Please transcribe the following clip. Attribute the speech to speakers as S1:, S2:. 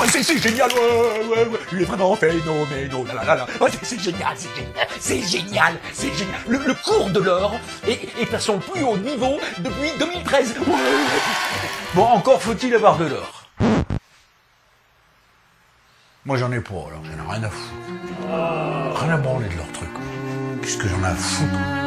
S1: ouais, c'est génial, ouais, ouais, ouais. Il est vraiment phénoménal, là, là, là, là. C'est- génial, c'est génial, c'est génial, c'est génial. Le, cours de l'or est, à son plus haut niveau depuis 2013.
S2: Bon, encore faut-il avoir de l'or. Moi, j'en ai pas, alors j'en ai rien à foutre. Rien à branler de leur truc. Qu'est-ce que j'en ai à foutre?